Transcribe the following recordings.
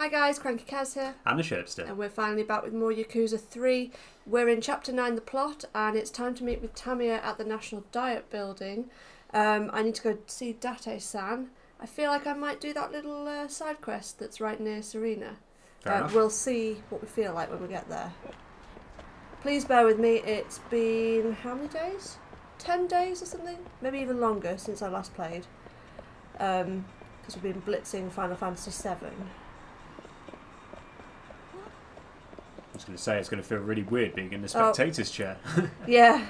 Hi guys, Cranky Kaz here. I'm the Shapester. And we're finally back with more Yakuza 3. We're in Chapter 9, The Plot, and it's time to meet with Tamiya at the National Diet Building. Um, I need to go see Date-san. I feel like I might do that little uh, side quest that's right near Serena. Uh, we'll see what we feel like when we get there. Please bear with me, it's been how many days? 10 days or something? Maybe even longer since I last played. Because um, we've been blitzing Final Fantasy 7. Was going to say it's going to feel really weird being in the Oh. spectator's chair. Yeah.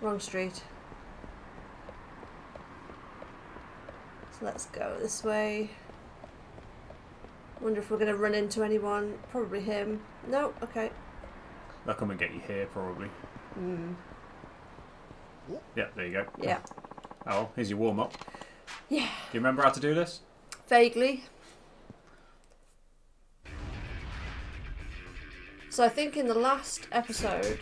Wrong street. So let's go this way. Wonder if we're going to run into anyone. Probably him. No, okay. They'll come and get you here, probably. Hmm. Yeah, there you go. Yeah. Oh, here's your warm up. Yeah. Do you remember how to do this? Vaguely. So I think in the last episode,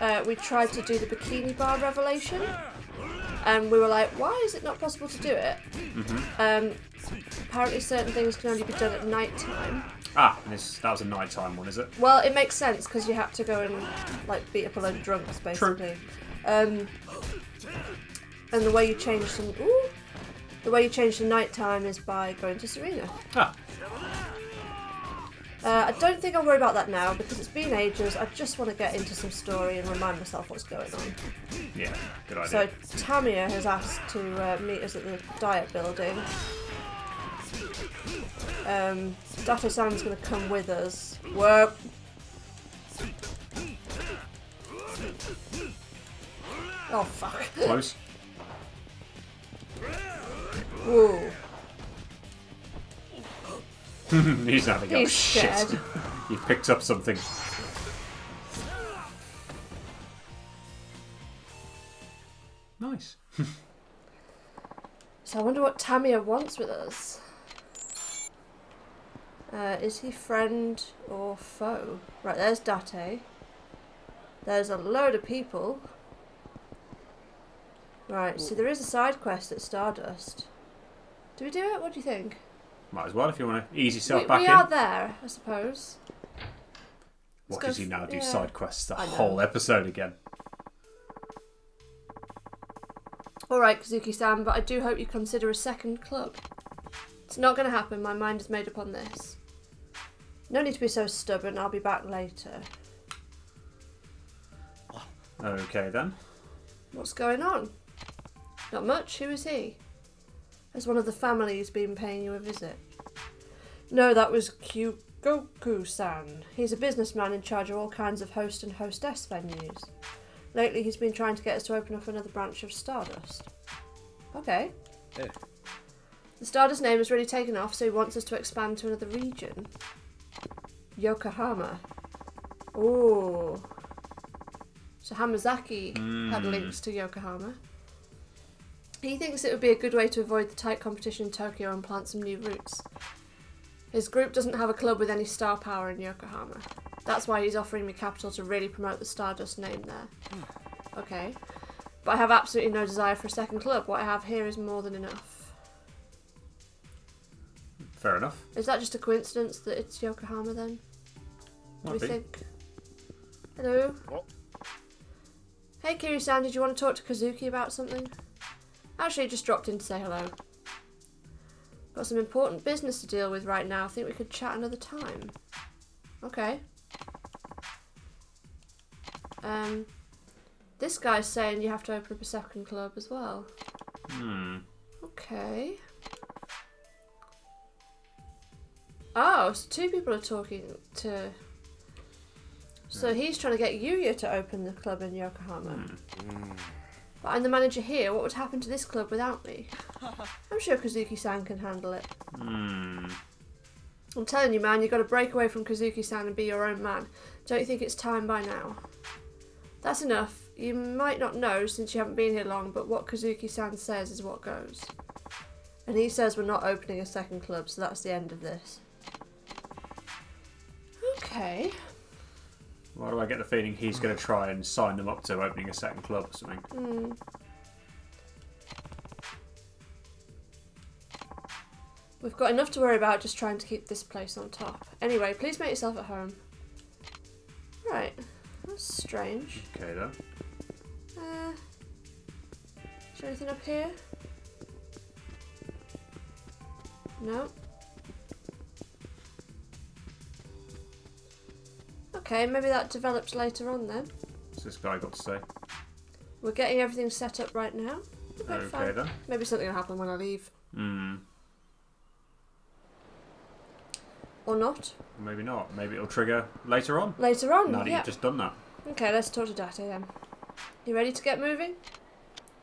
uh, we tried to do the bikini bar revelation, and we were like, "Why is it not possible to do it?" Mm-hmm. Um, apparently, certain things can only be done at night time. Ah, and this, that was a night time one, is it? Well, it makes sense because you have to go and like beat up a load of drunks, basically. Um, and the way you change some, ooh, the way you change to nighttime is by going to Serena. Ah, Uh, I don't think I'll worry about that now because it's been ages. I just want to get into some story and remind myself what's going on. yeah, good idea. So Tamiya has asked to uh, meet us at the diet building. Um, Date-san's going to come with us. Whoa. Oh fuck. Close. Whoa. He's having a He's shit. scared. you picked up something. Nice. So I wonder what Tamiya wants with us. Uh, is he friend or foe? Right, there's Date. There's a load of people. Right, so there is a side quest at Stardust. Do we do it? What do you think? Might as well if you want to ease yourself we back we in. We are there, I suppose. What does he now do? yeah. Side quests the whole episode again. Alright, Kazuki-san, but I do hope you consider a second club. It's not going to happen, my mind is made up on this. No need to be so stubborn, I'll be back later. Okay then. What's going on? Not much. Who is he? Has one of the families been paying you a visit? No, that was Kyugoku-san. He's a businessman in charge of all kinds of host and hostess venues. Lately, he's been trying to get us to open up another branch of Stardust. Okay. The Stardust name has really taken off, so he wants us to expand to another region. Yokohama. Ooh. So Hamazaki had Mm. links to Yokohama. He thinks it would be a good way to avoid the tight competition in Tokyo and plant some new roots. His group doesn't have a club with any star power in Yokohama. That's why he's offering me capital to really promote the Stardust name there. Hmm. Okay. But I have absolutely no desire for a second club. What I have here is more than enough. Fair enough. Is that just a coincidence that it's Yokohama then? Might What do we be. think? Hello? What? Hey Kiryu-san, did you want to talk to Kazuki about something? Actually, just dropped in to say hello. Got some important business to deal with right now. I think we could chat another time. Okay. Um, this guy's saying you have to open up a second club as well. Hmm. Okay. Oh, so two people are talking to. So he's trying to get Yuya to open the club in Yokohama. But I'm the manager here. What would happen to this club without me? I'm sure Kazuki-san can handle it. Hmm. I'm telling you, man, you've got to break away from Kazuki-san and be your own man. Don't you think it's time by now? That's enough. You might not know since you haven't been here long, but what Kazuki-san says is what goes. And he says we're not opening a second club, so that's the end of this. Okay. Why do I get the feeling he's going to try and sign them up to opening a second club or something? Hmm. We've got enough to worry about just trying to keep this place on top. Anyway, please make yourself at home. Right. That's strange. Okay then. Uh, is there anything up here? No. Okay, maybe that develops later on then. What's this guy got to say? We're getting everything set up right now. Okay, Okay fine. then. Maybe something will happen when I leave. Hmm. Or not. Maybe not. Maybe it'll trigger later on. Later on, Now that yeah. you've just done that. Okay, let's talk to Date then. You ready to get moving?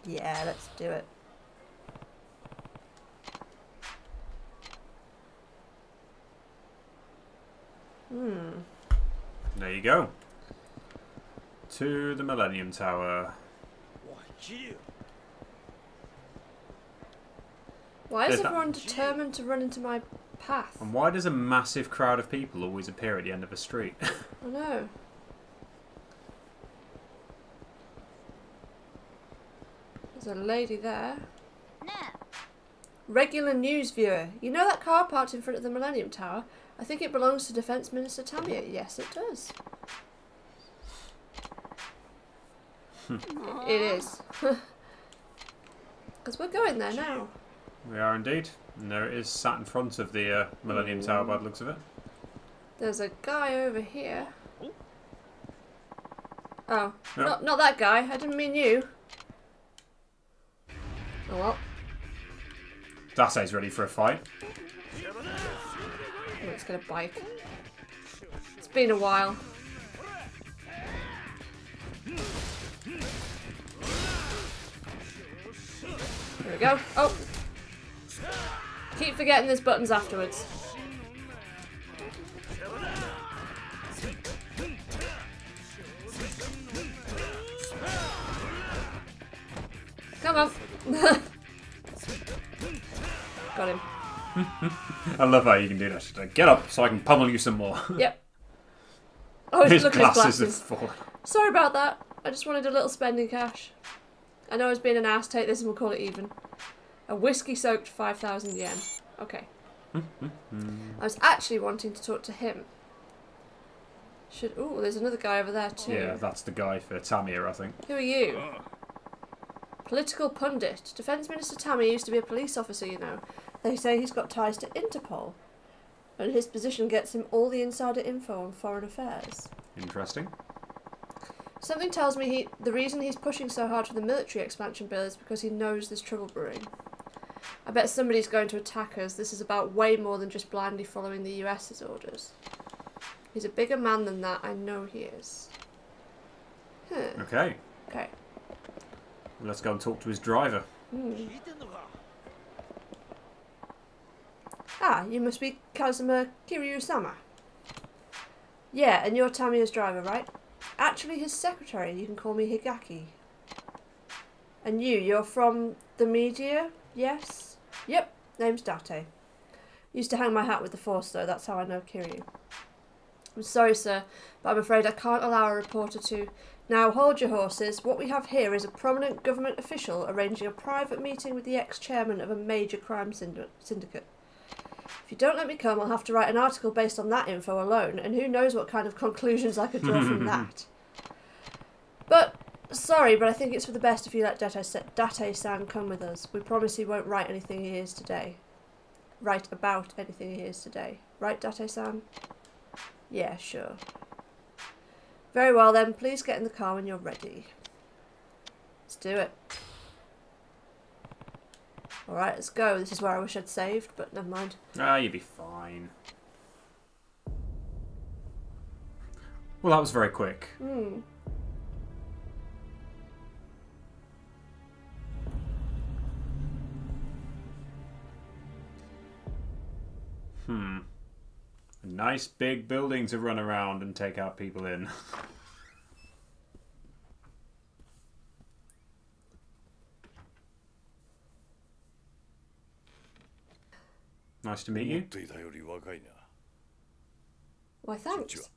Yeah, let's do it. Hmm. There you go. To the Millennium Tower. Why is everyone determined to run into my path? And why does a massive crowd of people always appear at the end of a street? I know. There's a lady there. No. Regular news viewer. You know that car parked in front of the Millennium Tower? I think it belongs to Defence Minister Tamiya. Yes, it does. it is. Because we're going there now. we are indeed. And there it is, sat in front of the uh, Millennium Tower by the looks of it. There's a guy over here. Oh, No. not, not that guy. I didn't mean you. Oh well. Date's ready for a fight. Let's get a bike. It's been a while. There we go. Oh! Keep forgetting there's buttons afterwards. Come on. Got him. I love how you can do that. Like, Get up so I can pummel you some more. Yep. Oh, his look at his glasses glasses. have fallen. Sorry about that. I just wanted a little spending cash. I know I was being an ass. Take this and we'll call it even. A whiskey soaked 5,000 yen. Okay. Mm-hmm. I was actually wanting to talk to him. Should. Oh, there's another guy over there too. Yeah, that's the guy for Tamiya, I think. Who are you? Political pundit. Defence Minister Tamiya used to be a police officer, you know. They say he's got ties to Interpol. And his position gets him all the insider info on foreign affairs. Interesting. Something tells me he, the reason he's pushing so hard for the military expansion bill is because he knows there's trouble brewing. I bet somebody's going to attack us. This is about way more than just blindly following the US's orders. He's a bigger man than that. I know he is. Huh. Okay. Okay. Let's go and talk to his driver. Hmm. Ah, you must be Kazuma Kiryu-sama. Yeah, and you're Tamiya's driver, right? Actually, his secretary. You can call me Higaki. And you, you're from the media? Yes? Yep, name's Date. Used to hang my hat with the force, though. That's how I know Kiryu. I'm sorry, sir, but I'm afraid I can't allow a reporter to... Now, hold your horses. What we have here is a prominent government official arranging a private meeting with the ex-chairman of a major crime syndicate. If you don't let me come, I'll have to write an article based on that info alone, and who knows what kind of conclusions I could draw from that. But, sorry, but I think it's for the best if you let Date- Date-san come with us. We promise he won't write anything he hears today. Write about anything he hears today. Right, Date-san? Yeah, sure. Very well then, please get in the car when you're ready. Let's do it. Alright, let's go. This is where I wish I'd saved, but never mind. Ah, you'd be fine. Well, that was very quick. Hmm. Hmm. Nice big building to run around and take out people in. nice to meet 思っ you. ていたより若いな Why, そっちは thanks.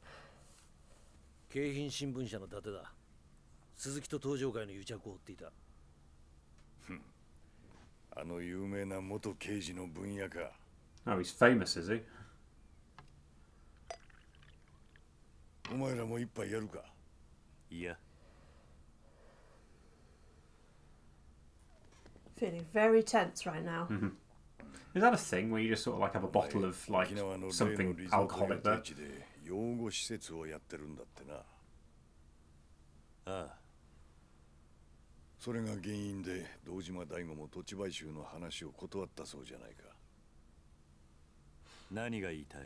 京浜新聞社の伊達だ鈴木と登場会の癒着を追っていたあの有名な元刑事の分野か Oh, he's famous, is he? お前らも一杯やるかいや Feeling very tense right now. Is that a thing where you just sort of like have a bottle of like something alcoholic 予 there? 定地で養護施設をやってるんだってなああそれが原因で堂島大吾も土地買収の話を断ったそうじゃないか.何が言いたい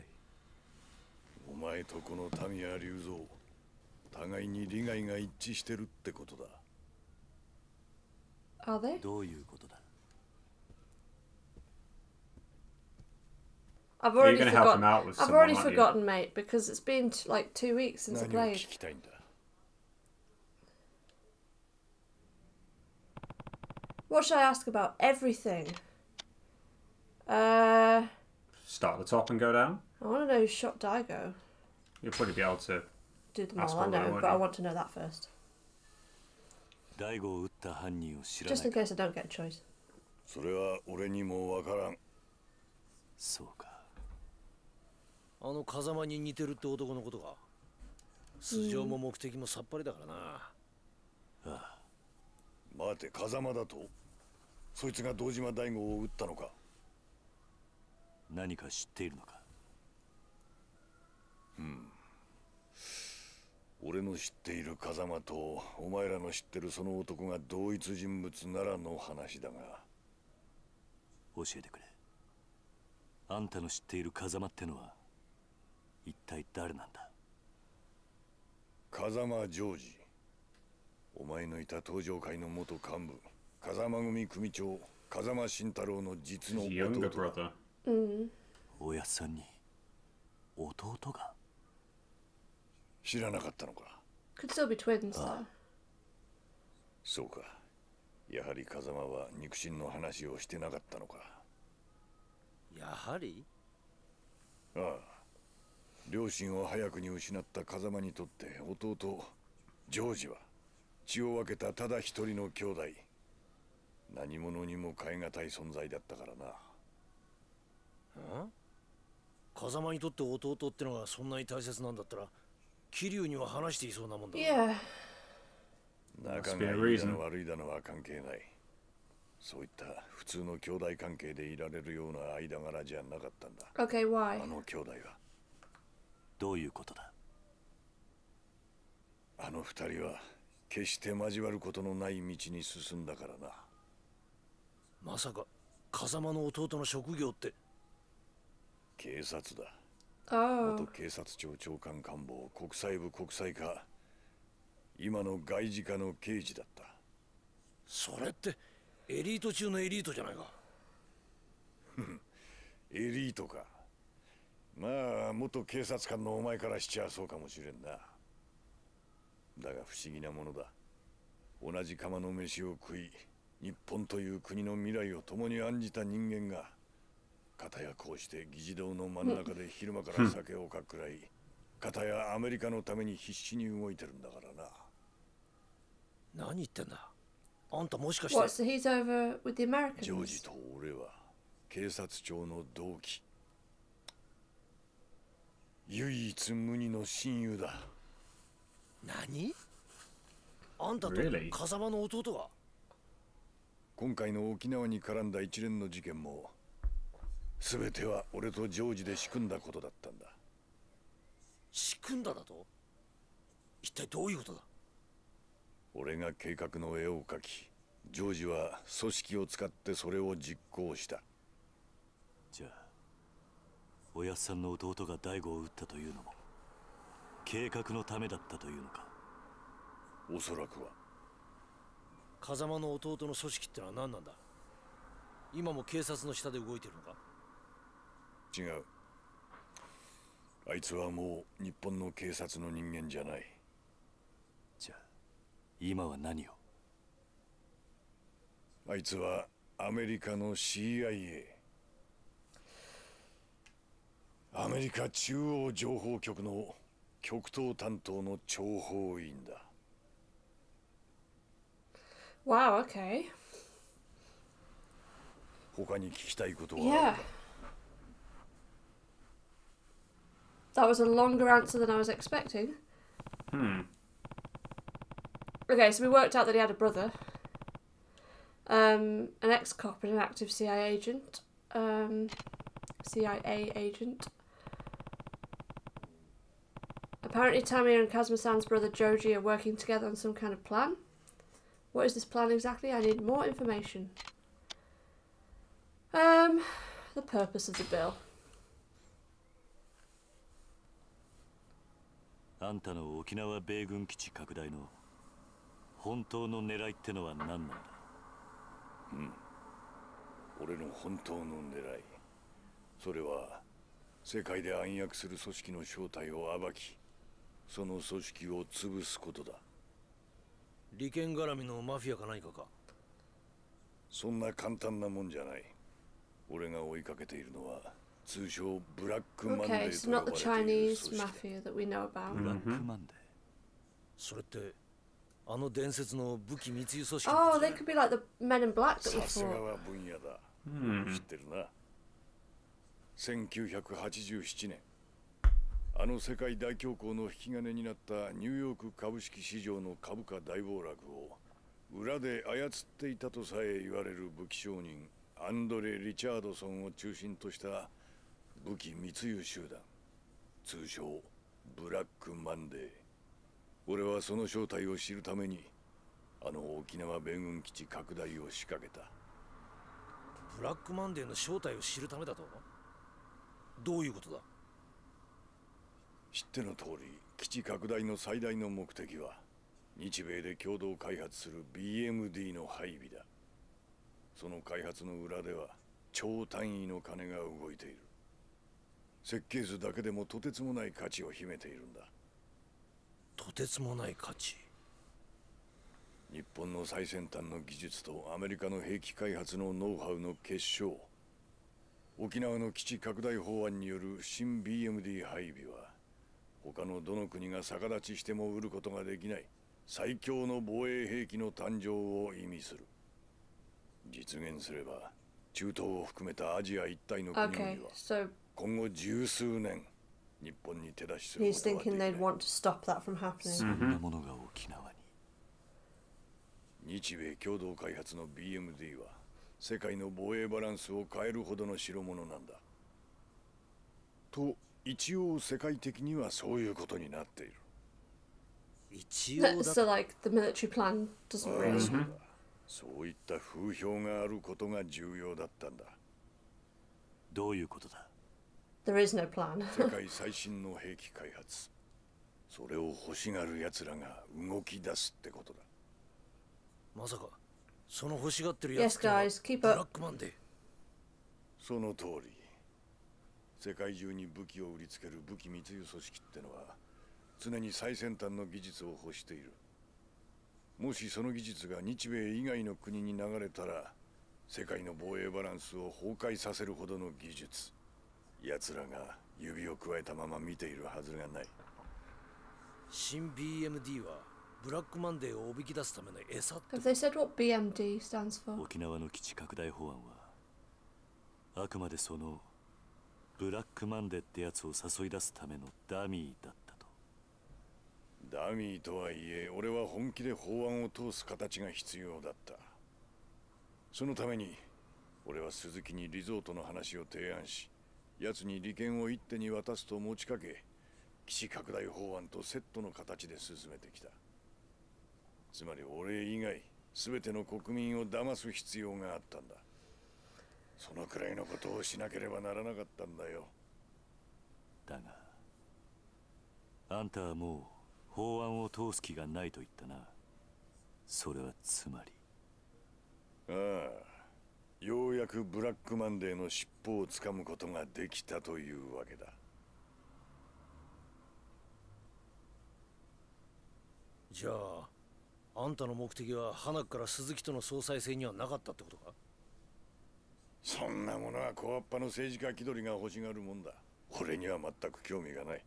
お前とこの民谷隆三互いに利害が一致してるってことだ. Are they? どういうことだ I've You're already gonna help him forgotten. out with I've someone, already aren't you? forgotten, mate, because it's been t- like two weeks since I 何を played. 聞きたいんだ What should I ask about? Everything. Uh, Start at the top and go down. I want to know who shot Daigo. You'll probably be able to. Do them Ask all, I all that, know, won't but I you? want to know that first. 大悟を撃った犯人を知ら Just ない in か case I don't get a choice. それは俺にもわからんそうか あの風間に似てるって男のことか素性も目的もさっぱりだからな、待て風間だと？そいつが堂島大吾を撃ったのか？何か知っているのか？俺の知っている風間とお前らの知ってるその男が同一人物ならの話だが。教えてくれ。あんたの知っている風間ってのは一体誰なんだ？風間ジョージ。お前のいた東上会の元幹部風間組組長風間慎太郎の実の弟。だ brother. Mm. おやっさんに弟が？知らなかったのか？Could still be twins, though. そうか。やはり風間は肉親の話をしてなかったのか。やはり？ああ両親を早くに失った風間にとって弟ジョージは血を分けたただ一人の兄弟何者にも代え難い存在だったからな風間にとって弟ってのがそんなに大切なんだったら桐生には話していそうなもんだ Yeah. 仲がいい.だの悪いだのは関係ないそういった普通の兄弟関係でいられるような間柄じゃなかったんだ Okay, why? あの兄弟はどういうことだ？あの二人は決して交わることのない道に進んだからな。まさか風間の弟の職業って？警察だ。Oh. 元警察庁長官官房国際部国際課。今の外事課の刑事だった。それってエリート中のエリートじゃないか。エリートかまあ元警察官のお前からしちゃそうかもしれんな。だが不思議なものだ。同じ釜の飯を食い日本という国の未来を共に案じた人間が片やこうして議事堂の真ん中で昼間から酒をかっくらい片やアメリカのために必死に動いてるんだからな。何言ってんだ。あんたもしかしてジョージ?と俺は警察庁の同期唯一無二の親友だ。何？あんたと？風間の弟が？今回の沖縄に絡んだ一連の事件も全ては俺とジョージで仕組んだことだったんだ。仕組んだだと？一体どういうことだ？俺が計画の絵を描きジョージは組織を使ってそれを実行した。じゃあおやっさんの弟が大悟を撃ったというのも計画のためだったというのか。おそらくは。風間の弟の組織ってのは何なんだ？今も警察の下で動いてるのか？違う。あいつはもう日本の警察の人間じゃない。じゃあ今は何を？あいつはアメリカの CIA アメリカ中央情報局の極東担当の諜報員だ Wow, okay. 他に聞きたいことは Yeah. That was a longer answer than I was expecting. Hmm. Okay, so we worked out that he had a brother, um, an ex-cop and an active CIA agent, um, CIA agent. Apparently Tamiya and Kazama-san's brother Joji are working together on some kind of plan. What is this plan exactly? I need more information. Um, the purpose of the bill. あんたの沖縄米軍基地拡大の本当の狙いってのは何なんだうん俺の本当の狙いそれは世界で暗躍する組織の正体を暴きその組織を潰すことだ。利権絡みのマフィアか何かか。そんな簡単なもんじゃない。俺が追いかけているのは通称ブラックマンデ Okay, ーと呼ばれている組織。Know about. ブラックマンデーそれってあの伝説の武器密輸組織 Oh, のことじゃ they could be like the Men in Black that we さすが.は分野だ、Hmm. 知ってるな。1987年あの世界大恐慌の引き金になったニューヨーク株式市場の株価大暴落を裏で操っていたとさえ言われる武器商人アンドレ・リチャードソンを中心とした武器密輸集団通称ブラックマンデー。俺はその正体を知るためにあの沖縄米軍基地拡大を仕掛けた。ブラックマンデーの正体を知るためだと？どういうことだ？知っての通り基地拡大の最大の目的は日米で共同開発する BMD の配備だ。その開発の裏では超単位の金が動いている。設計図だけでもとてつもない価値を秘めているんだ。とてつもない価値？日本の最先端の技術とアメリカの兵器開発のノウハウの結晶。沖縄の基地拡大法案による新 BMD 配備は他のどの国が逆立ちしても売ることができない。最強の防衛兵器の誕生を意味する。実現すれば中東を含めたアジア一帯の国々は今後十数年日本に手出しすることはできない。they'd want to stop that from happening? そんなものが沖縄に日米共同開発の BMD は世界の防衛バランスを変えるほどの代物なんだ。と一応世界的にはそういうことになっている一応だ so like the military plan doesn't ああ really. そうだそういった風評があることが重要だったんだどういうことだ There is no plan. 世界最新の兵器開発それを欲しがる奴らが動き出すってことだまさかその欲しがってるやつ Yes, ってのは guys, keep ブラ up. ックマンデーその通り 世界中に武器を売りつける武器密輸組織ってのは常に最先端の技術を欲している。もしその技術が日米以外の国に流れたら世界の防衛バランスを崩壊させるほどの技術奴らが指を加えたまま見ているはずがない。新 BMD はブラックマンデーをおびき出すための餌って Have they said what BMD stands for? 沖縄の基地拡大法案はあくまでそのブラックマンデーってやつを誘い出すためのダミーだったと。ダミーとはいえ俺は本気で法案を通す形が必要だった。そのために俺は鈴木にリゾートの話を提案し奴に利権を一手に渡すと持ちかけ基地拡大法案とセットの形で進めてきた。つまり俺以外全ての国民を騙す必要があったんだ。そのくらいのことをしなければならなかったんだよ。だがあんたはもう法案を通す気がないと言ったな。それはつまり。ああようやくブラックマンデーの尻尾をつかむことができたというわけだ。じゃああんたの目的は花から鈴木との総裁選にはなかったってことか？そんなものは小っぱの政治家気取りが欲しがるもんだ。俺には全く興味がない。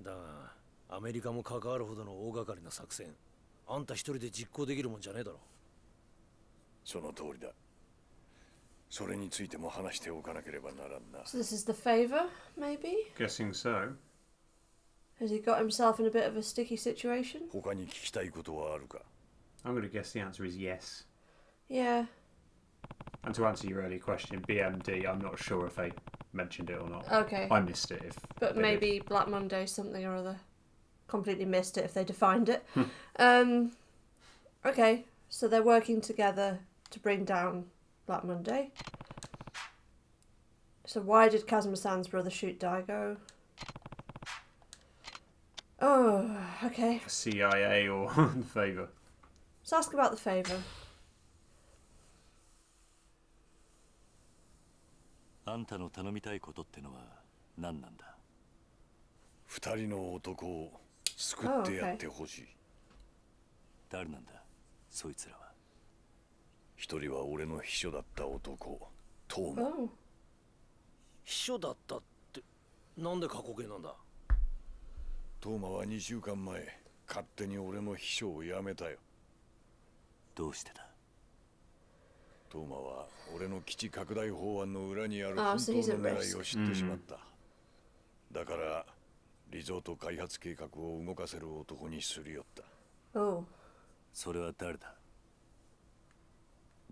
だがアメリカも関わるほどの大掛かりな作戦あんた一人で実行できるもんじゃねえだろ。その通りだ。それについても話しておかなければならんな。So this is the favour, maybe? Guessing so. Has he got himself in a bit of a sticky situation? 他に聞きたいことはあるか？I'm going to guess the answer is yes. Yeah. And to answer your earlier question, BMD, I'm not sure if they mentioned it or not. Okay. I missed it. If But they did. maybe Black Monday something or other. Completely missed it if they defined it. um, okay, so they're working together to bring down Black Monday. So why did Kazuma-san's brother shoot Daigo? Oh, okay. CIA or favour. Let's ask about the favour. あんたの頼みたいことってのは何なんだ?二人の男を救ってやってほしい。誰なんだ?そいつらは。一人は俺の秘書だった男トーマ。Oh. 秘書だったってなんで過去形なんだ?トーマは2週間前勝手に俺の秘書を辞めたよどうしてだ？トーマは俺の基地拡大法案の裏にあるあ本当の狙.いを知ってしまった、だからリゾート開発計画を動かせる男にすり寄った Oh. それは誰だ？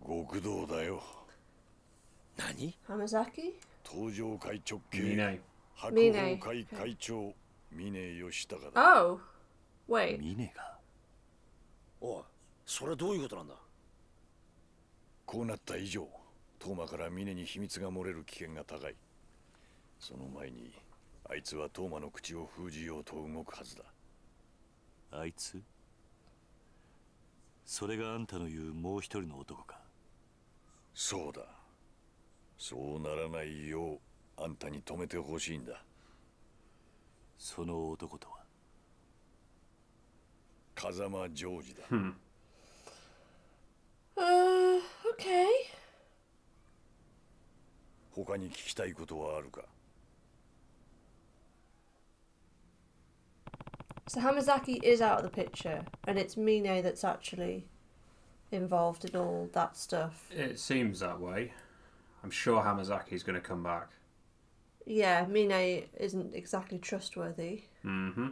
極道だよ何？Hamazaki? 東上会直系.白峰鵬会会長峰義孝だ Oh. Wait. ミネが？おいそれはどういうことなんだ？こうなった以上トーマから峰に秘密が漏れる危険が高い。その前にあいつはトーマの口を封じようと動くはずだ。あいつ？それがあんたの言うもう一人の男か？そうだ。そうならないようあんたに止めてほしいんだ。その男とは？風間ジョージだ、Uh, okay. 他に聞きたいことはあるか So Hamazaki is out of the picture, and it's Mine that's actually involved in all that stuff. It seems that way. I'm sure Hamazaki's going to come back. Yeah, Mine isn't exactly trustworthy. Mm-hmm.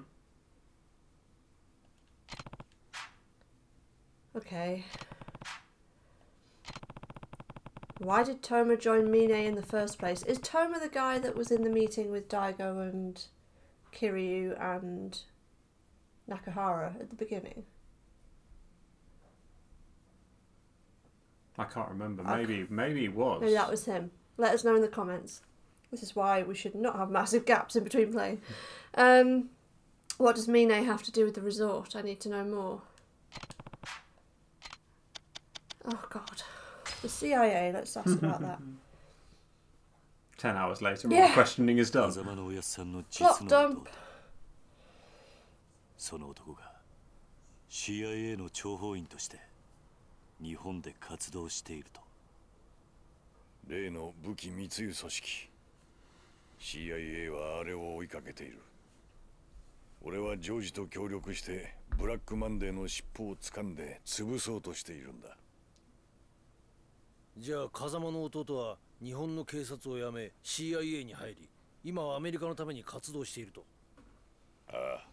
Okay. Why did Toma join Mine in the first place? Is Toma the guy that was in the meeting with Daigo and Kiryu and Nakahara at the beginning? I can't remember. Maybe, maybe he was. Maybe that was him. Let us know in the comments. This is why we should not have massive gaps in between playing. Um, what does Mine have to do with the resort? I need to know more. Oh God, the CIA. Let's ask about that. Ten hours later, all Yeah. the questioning is done. Plot dump. 弟その男が CIA の諜報員として日本で活動していると例の武器密輸組織 CIA はあれを追いかけている俺はジョージと協力してブラックマンデーの尻尾を掴んで潰そうとしているんだじゃあ風間の弟は日本の警察を辞め CIA に入り今はアメリカのために活動していると。ああ。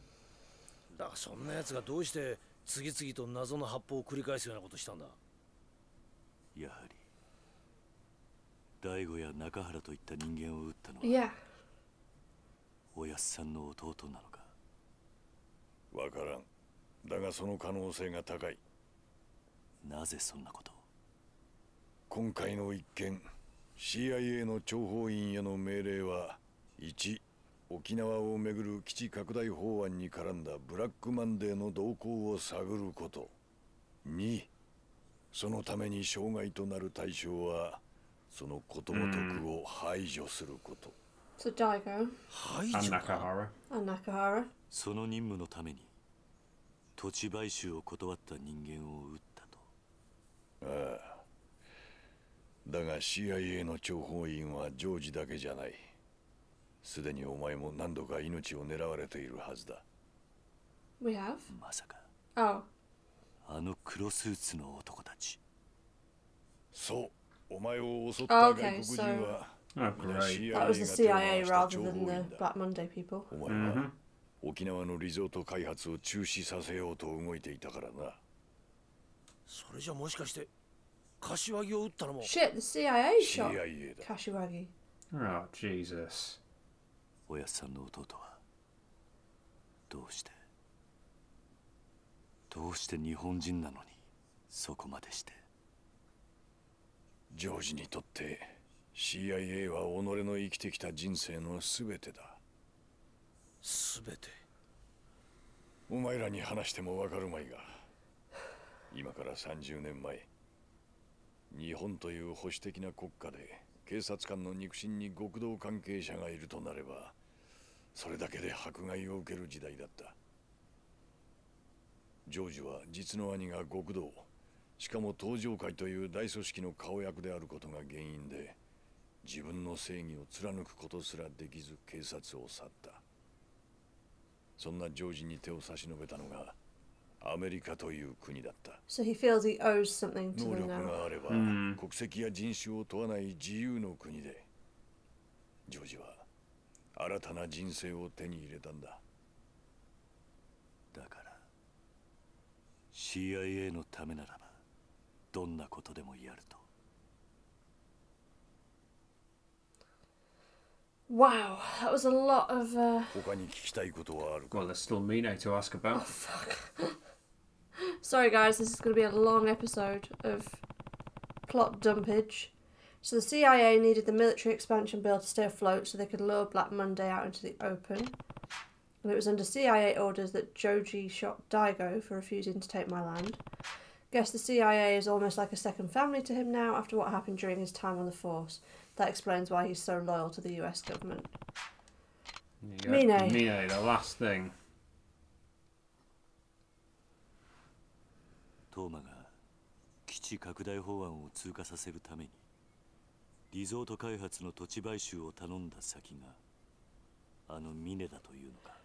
だがそんな奴がどうして次々と謎の発砲を繰り返すようなことしたんだ？やはり大悟や中原といった人間を撃ったのは.おやっさんの弟なのか？わからん。だがその可能性が高い。なぜそんなことを？今回の一件 CIA の諜報員への命令は1沖縄をめぐる基地拡大法案に絡んだブラックマンデーの動向を探ること。2そのために障害となる対象はそのことごとくを排除すること、So Daigo 排除か？その任務のために土地買収を断った人間を撃ったとだが CIA の諜報員はジョージだけじゃないすでにお前も何度か命を狙われているはずだ We have. まさか Oh. あの黒スーツの男たちそう お前を襲った Oh, 外 okay, 国人 so- は Oh, 皆 great. That was the CIA が手を回 rather した諜 than 報 the 員だ Black Monday people. お前は沖縄のリゾート開発を中止させようと動いていたからなそれじゃもしかして 柏木を撃ったのも。Shit, the CIA shot. CIA だ。Kashiwagi. Oh, Jesus. おやっさんの弟はどうしてどうして日本人なのにそこまでして。ジョージにとって CIA は己の生きてきた人生の全てだ。全て。お前らに話してもわかるまいが今から30年前日本という保守的な国家で警察官の肉親に極道関係者がいるとなればそれだけで迫害を受ける時代だった。ジョージは実の兄が極道しかも東上会という大組織の顔役であることが原因で自分の正義を貫くことすらできず警察を去った。そんなジョージに手を差し伸べたのがアメリカという国だった。So he feels he owes something to 能力があれば、国籍や人種を問わない自由の国で、ジョージは新たな人生を手に入れたんだ。だから、CIA のためならば、どんなことでもやると。Wow, that was a lot of. Uh... Well, there's still Mine to ask about. Oh, fuck. Sorry, guys, this is going to be a long episode of plot dumpage. So the CIA needed the military expansion bill to stay afloat so they could lure Black Monday out into the open. And it was under CIA orders that Joji shot Daigo for refusing to take my land. Guess the CIA is almost like a second family to him now after what happened during his time on the force. That explains why he's so loyal to the US government. Mine. Mine, the last thing. トーマが基地拡大法案を通過させるためにリゾート開発の土地買収を頼んだ先があの峰だというのか。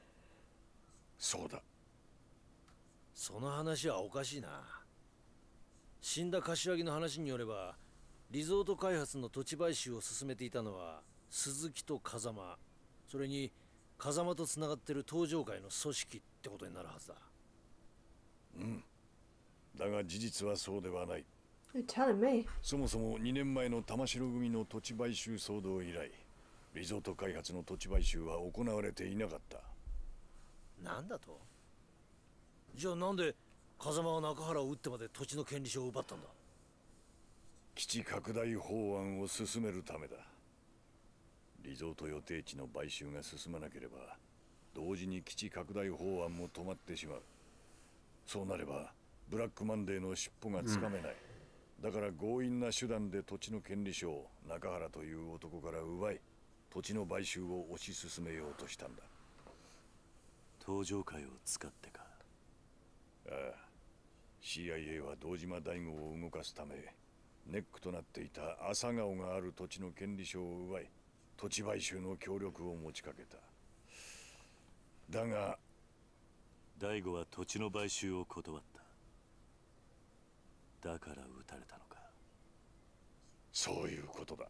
そうだ。その話はおかしいな。死んだ柏木の話によればリゾート開発の土地買収を進めていたのは鈴木と風間。それに風間とつながってる東上会の組織ってことになるはずだだが事実はそうではない。You're telling me. そもそも2年前の玉城組の土地買収騒動以来リゾート開発の土地買収は行われていなかった。なんだと？じゃあなんで風間は中原を撃ってまで土地の権利書を奪ったんだ？基地拡大法案を進めるためだ。リゾート予定地の買収が進まなければ同時に基地拡大法案も止まってしまう。そうなればブラックマンデーの尻尾がつかめない、だから強引な手段で土地の権利書を中原という男から奪い土地の買収を推し進めようとしたんだ。東上会を使ってか。ああ CIA は堂島大吾を動かすためネックとなっていた朝顔がある土地の権利書を奪い土地買収の協力を持ちかけた。だが大悟は土地の買収を断っただから撃たれたのか。そういうことだ。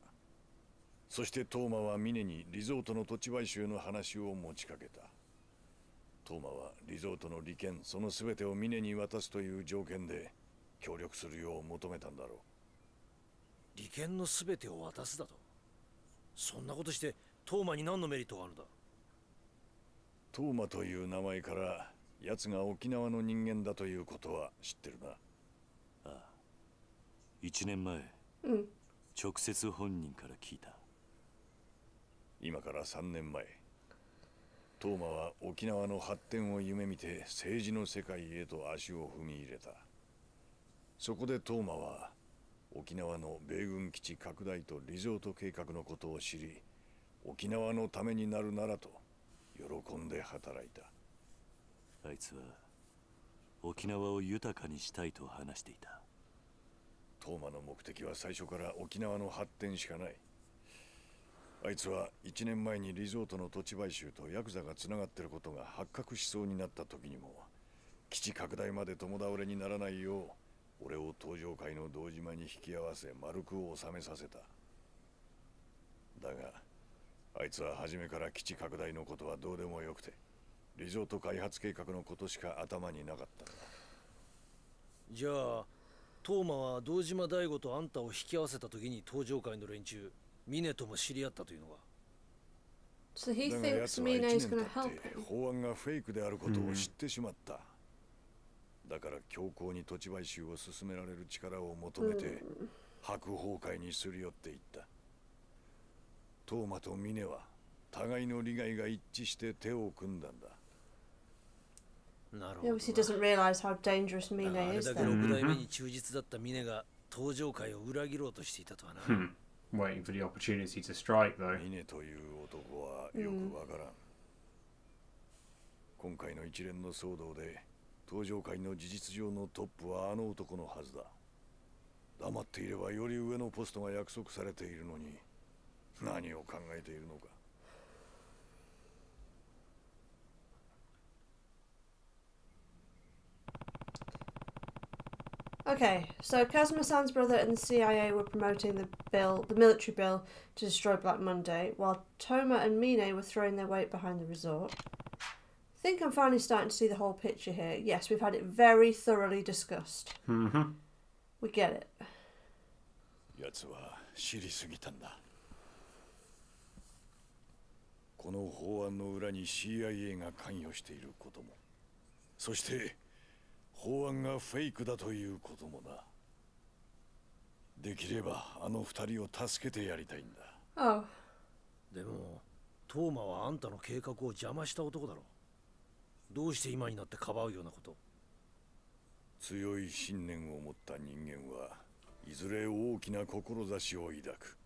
そしてトーマは峰にリゾートの土地買収の話を持ちかけた。トーマはリゾートの利権その全てを峰に渡すという条件で協力するよう求めたんだろう。利権の全てを渡すだと？そんなことしてトーマに何のメリットがあるんだ？トーマという名前から奴が沖縄の人間だということは知ってるな1年前、Mm. 直接本人から聞いた。今から3年前トーマは沖縄の発展を夢見て政治の世界へと足を踏み入れた。そこでトーマは沖縄の米軍基地拡大とリゾート計画のことを知り沖縄のためになるならと喜んで働いた。あいつは沖縄を豊かにしたいと話していたトーマの目的は最初から沖縄の発展しかない。あいつは1年前にリゾートの土地買収とヤクザがつながってることが発覚しそうになった時にも基地拡大まで共倒れにならないよう俺を登場界の堂島に引き合わせ丸く収めさせた。だがあいつは初めから基地拡大のことはどうでもよくてリゾート開発計画のことしか頭になかった。んだじゃあトーマは堂島大吾とあんたを引き合わせた時に登場界の連中ミネとも知り合ったというのか So he thinks 奴は Mine 1 is 年 going to 経 help って him. 法案がフェイクであることを知ってしまった、だから強行に土地買収を進められる力を求めて白崩壊にすり寄っていった。トーマとミネは互いの利害が一致して手を組んだんだなる He ほど obviously な doesn't realise how dangerous Mine れ is だけ.六代目に忠実だったミネが登場界を裏切ろうとしていたとはな、Waiting for the opportunity to strike, though. ミネという男はよくわからん、今回の一連の騒動で登場界の事実上のトップはあの男のはずだ。黙っていればより上のポストが約束されているのに何を考えているのか Okay, so Kazama-san's brother and the CIA were promoting the bill, the military bill, to destroy Black Monday, while Toma and Mine were throwing their weight behind the resort. I think I'm finally starting to see the whole picture here. Yes, we've had it very thoroughly discussed. Mm-hmm. We get it. この法案の裏に CIA が関与していることもそして法案がフェイクだということもな。できればあの二人を助けてやりたいんだ。Oh, でもトーマはあんたの計画を邪魔した男だろ。どうして今になってかばうようなこと強い信念を持った人間はいずれ大きな志を抱く。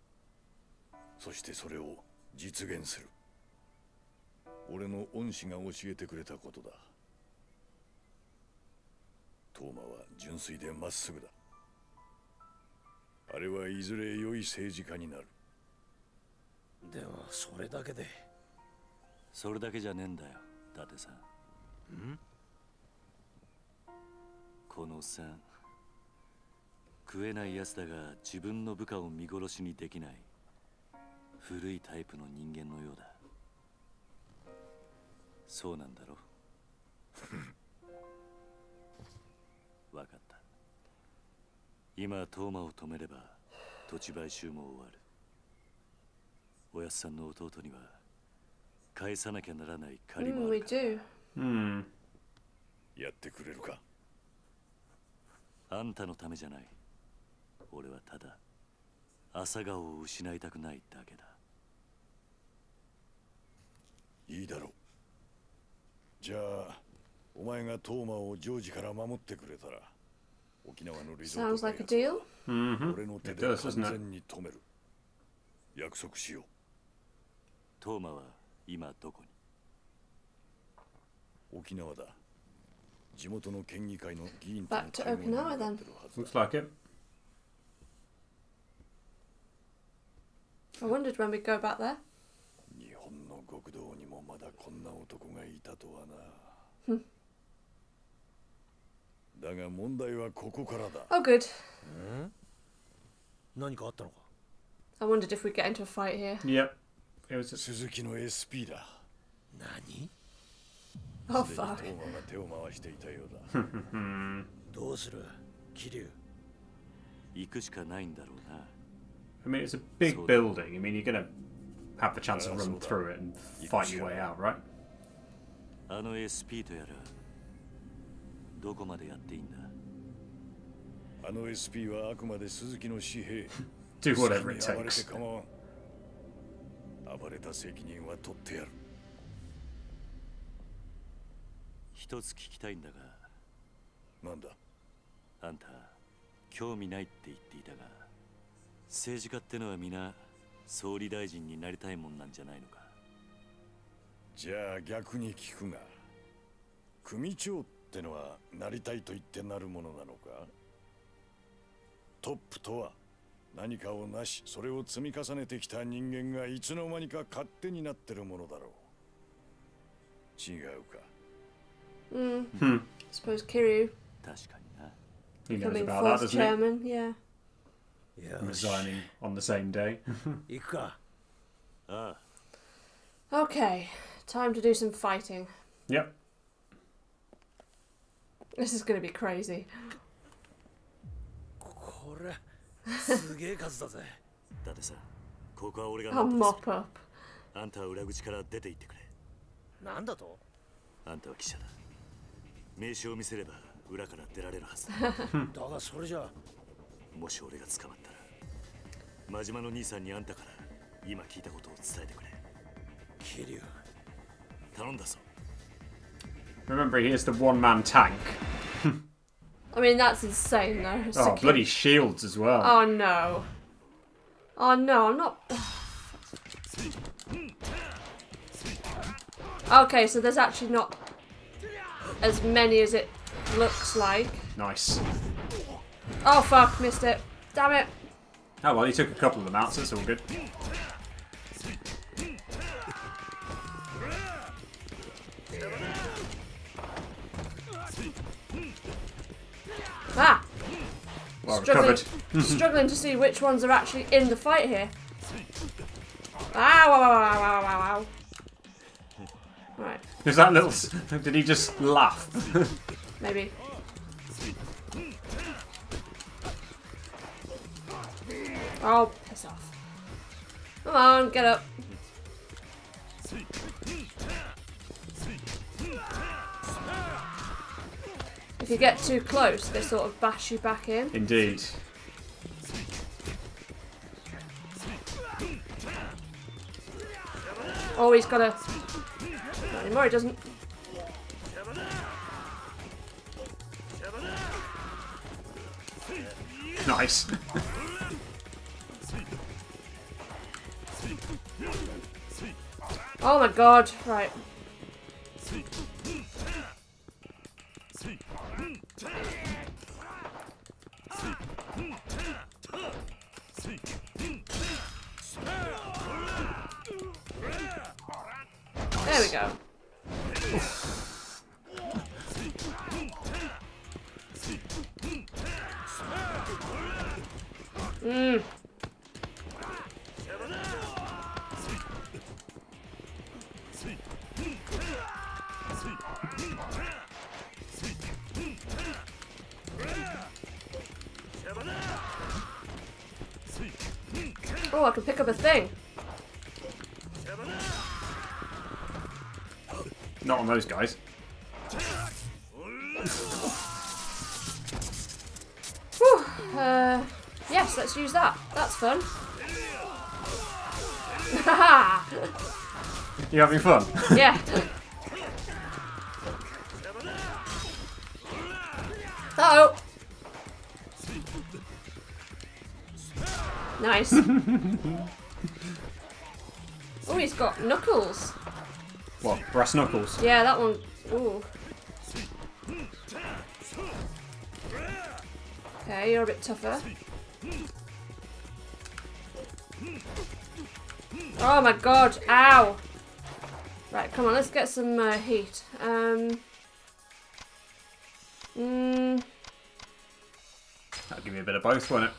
そしてそれを実現する。俺の恩師が教えてくれたことだトーマは純粋でまっすぐだ。あれはいずれ良い政治家になる。でもそれだけで。それだけじゃねえんだよ伊達さん。このおっさん食えないやつだが自分の部下を見殺しにできない古いタイプの人間のようだ。そうなんだろ 今トーマを止めれば土地買収も終わる。おやっさんの弟には返さなきゃならない借りも mm, あるから。do. Hmm. やってくれるか？あんたのためじゃない。俺はただ朝顔を失いたくないだけだ。いいだろう。じゃあお前がトーマをジョージから守ってくれたら Sounds ト like a 開 deal. 発は Mm-hmm. 俺の手 It で does, 完 doesn't it? 全に止める約束しようトーマは今どこに沖縄だ地元の県議会の議員との Back to 会合に Okinawa な then. ってるはず Looks だ like it. I wondered when we'd go back there. 日本の極道にもまだこんな男がいたとはな だが問題はここからだ Oh, good. 何かあったのか I wondered if we'd get into a fight here. Yep. It was. 鈴木の SP だ 何 Oh, すでに fuck. トーマが手を回していたようだどうする桐生行くしかないんだろうな I mean, it's a big So- building. I mean, you're gonna have the chance to Uh, run so through it and you fight can your way show. out, right? あの SP とやら どこまでやっていいんだ？あの SP はあくまで鈴木の紙幣。Do whatever it takes. 暴れた責任は取ってやる。一つ聞きたいんだが。なんだ？あんた興味ないって言っていたが政治家ってのは皆総理大臣になりたいもんなんじゃないのか？じゃあ逆に聞くが組長ってのはなりたいと言ってなるものなのかトップとは何かをなしそれを積み重ねてきた人間がいつの間にか勝手になってるものだろう違うか Mm. Hmm. Suppose Kiryu. 確かにな He knows Becoming about that, fourth doesn't chairman, yeah. いや he? Resigning on the same day. 行くかあ Okay, time to do some fighting. yep. This is gonna be crazy. これすげえ数だぜ。あだってさここは俺が守って mop up. あんたは裏口から出て行ってくれ。なんだと？あんたは記者だ。名刺を見せれば裏から出られるはずだ。だがそれじゃ。もし俺が捕まったら真島の兄さんにあんたから今聞いたことを伝えてくれ。桐生。頼んだぞ Remember, he is the one man tank. I mean, that's insane though. Oh, Secure- bloody shields as well. Oh no. Oh no, I'm not. Okay, so there's actually not as many as it looks like. Nice. Oh fuck, missed it. Damn it. Oh well, he took a couple of them out, so it's all good. Well Struggling, struggling to see which ones are actually in the fight here. Ow, ow, ow, ow, ow, ow, ow. Right, Is that little? Did he just laugh? maybe. Oh, piss off. Come on, get up. If you get too close, they sort of bash you back in. Indeed. Oh, he's got a. Not anymore, he doesn't. Nice. Oh my god, right. Those guys. Whew. Uh, yes, let's use that. That's fun. You having fun? yeah. Oh. Nice. oh, he's got knuckles. What? Brass knuckles. Yeah, that one. Ooh. Okay, you're a bit tougher. Oh my god, ow! Right, come on, let's get some uh, heat. Um. Mm, That'll give me a bit of both, won't it?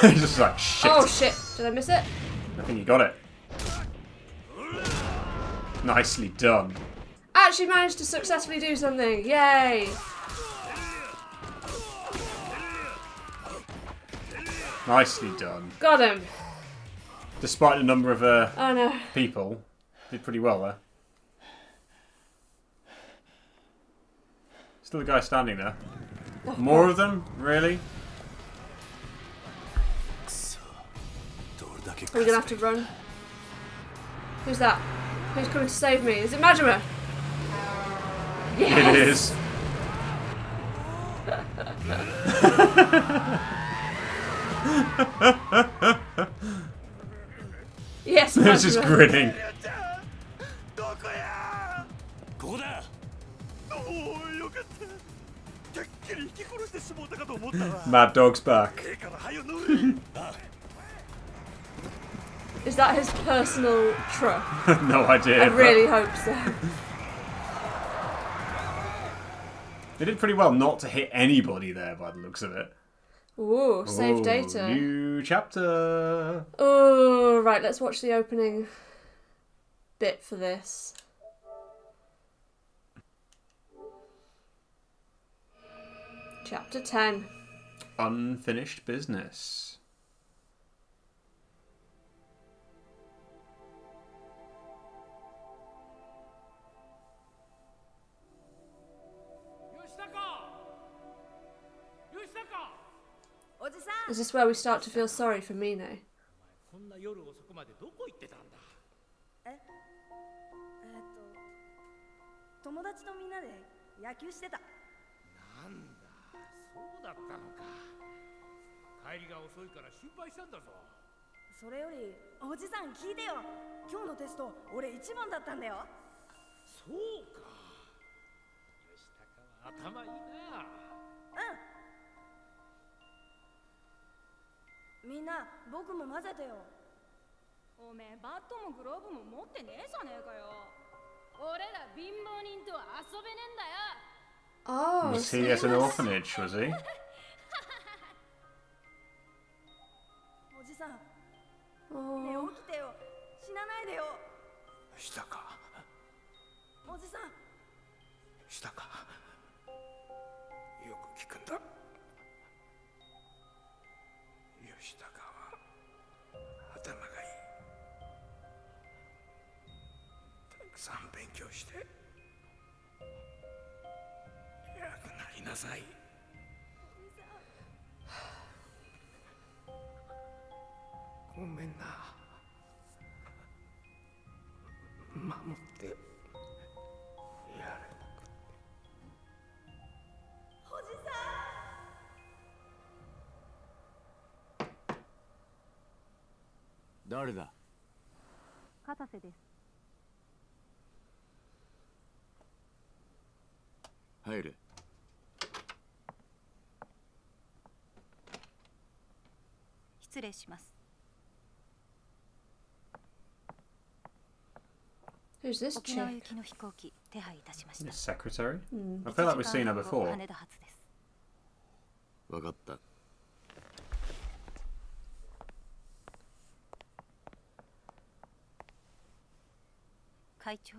just like shit. Oh shit, did I miss it? I think you got it. Nicely done. I Actually managed to successfully do something, yay! Nicely done. Got him. Despite the number of uh, Oh no. people, did pretty well there. Still a guy standing there. More of them? Really? Are we gonna have to run? Who's that? Who's coming to save me? Is it Majima? Yes! It is. yes, Majima. It's just grinning. Mad Dog's back. Is that his personal truck? no idea. I really hope so. they did pretty well not to hit anybody there by the looks of it. Ooh, save data. New chapter. Oh, right, let's watch the opening bit for this. Chapter 10 Unfinished Business. Is this where we start to feel sorry for Mine? こんな夜遅くまでどこ行ってたんだ？え？っと友達とみんなで野球してた。なんだそうだったのか。帰りが遅いから心配したんだぞ。それよりおじさん聞いてよ。今日のテスト俺一番だったんだよ。そうか。吉高は頭いいな。うんみんな僕も混ぜてよ。おめえバットもグローブも持ってねえじゃねえかよ。俺ら貧乏人とは遊べねえんだよ。Oh, Was he at an orphanage, was he? おじさんね Oh. え起きてよ。死なないでよ。したか。おじさん。したか。よく聞くんださん勉強して偉くなりなさい。ごめんな。守ってやれなくて。おじさ誰だ？片瀬です入れ Who's this 沖縄 chick? 行きの飛行機手配いたしまし The た secretary? うん。I feel like we've 1 seen 時 her 間半後 before. 羽田発です分かった会長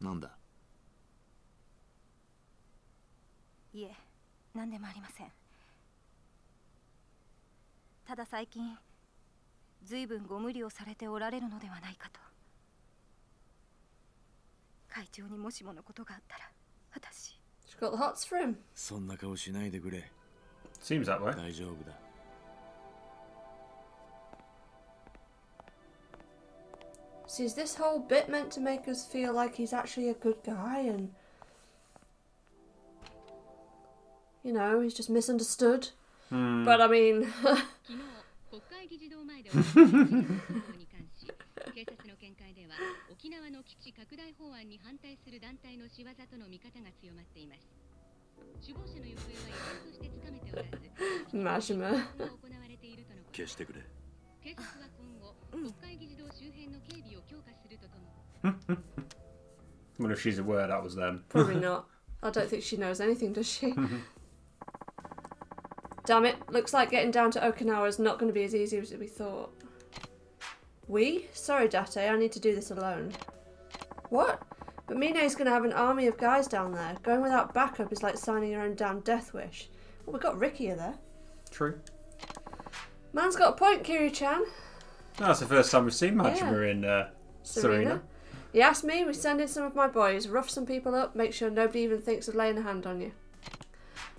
なんだいえ何でもありませんただ最近随分ご無理をされておられるのではないかと会長にもしものことがあったら私 She's got the hots for him. そんな顔しないでくれ Seems that way. 大丈夫だ See, is this whole bit meant to make us feel like he's actually a good guy and. You know, he's just misunderstood? Hmm. But I mean, 昨日国会議事堂前で行われた事故に関し警察の見解では沖縄の基地拡大法案に反対する団体の仕業との見方が強まっています首謀者の行方は依然としてつかめておらずマジマが行われているとのこと消してくれ警察は今後国会議事堂周辺の警備を強化するととも wonder if she's aware that was them. probably not. I don't think she knows anything, does she? Damn it, looks like getting down to Okinawa is not going to be as easy as we thought. We? Sorry, Date, I need to do this alone. What? But Mine's going to have an army of guys down there. Going without backup is like signing your own damn death wish. Well, we've got Rikiya there. True. Man's got a point, Kiryu-chan. That's the first time we've seen Yeah. Majima in uh, Serena. Serena. You asked me, we send in some of my boys, rough some people up, make sure nobody even thinks of laying a hand on you.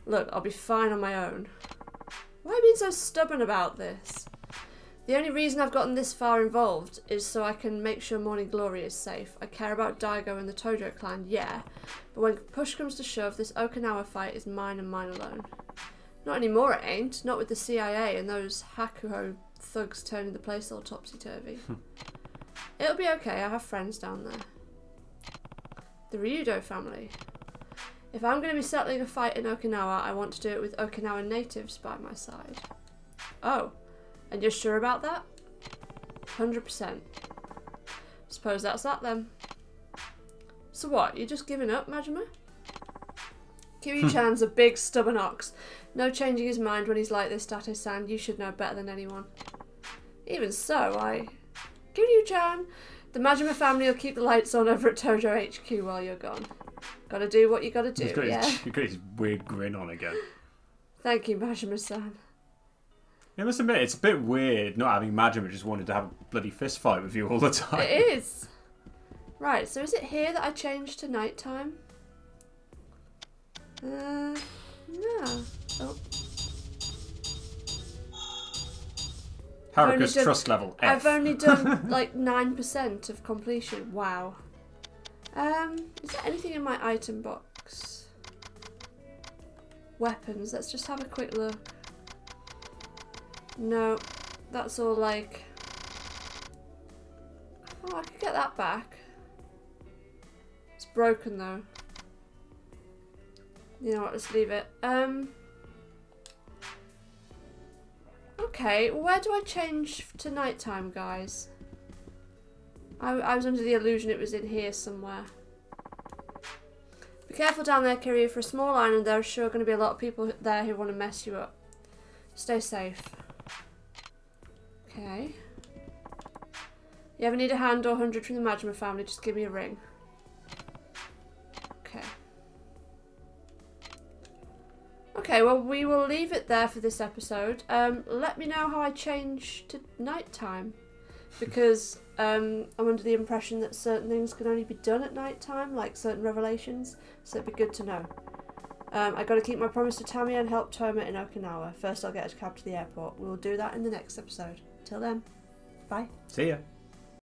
Look, I'll be fine on my own. Why are you being so stubborn about this? The only reason I've gotten this far involved is so I can make sure Morning Glory is safe. I care about Daigo and the Tojo clan, yeah, but when push comes to shove, this Okinawa fight is mine and mine alone. Not anymore, it ain't. Not with the CIA and those Hakuho thugs turning the place all topsy turvy. Hmm. It'll be okay, I have friends down there. The Ryudo family. If I'm going to be settling a fight in Okinawa, I want to do it with Okinawa natives by my side. Oh, and you're sure about that? 100%. Suppose that's that then. So what, You're just giving up, Majima? Kiryu-chan's hmm. a big stubborn ox. No changing his mind when he's like this, Date-san. You should know better than anyone. Even so, I... Kiryu-chan! The Majima family will keep the lights on over at Tojo HQ while you're gone. Gotta do what you gotta do, He's got, yeah? his, he's got his weird grin on again. Thank you, Majima-san. I must admit, it's a bit weird not having Majima just wanted to have a bloody fist fight with you all the time. It is. Right, so is it here that I changed to nighttime? Uh, no. Oh, Haruka's trust level F. I've only done like 9% of completion. Wow. Um, is there anything in my item box? Weapons, let's just have a quick look. No, that's all like... Oh, I could get that back. It's broken though. You know what, let's leave it. Um... Okay, where do I change to nighttime, guys? I, I was under the illusion it was in here somewhere. Be careful down there, Kiryu. For a small island, there are sure going to be a lot of people there who want to mess you up. Stay safe. Okay. You ever need a hand or 100 from the Majima family, just give me a ring. Okay. Okay, well, we will leave it there for this episode. Um, let me know how I change to nighttime. Because um, I'm under the impression that certain things can only be done at night time, like certain revelations, so it'd be good to know. Um, I got to keep my promise to Tamiya and help Toma in Okinawa. First, I'll get a cab to the airport. We'll do that in the next episode. Till then, bye. See ya.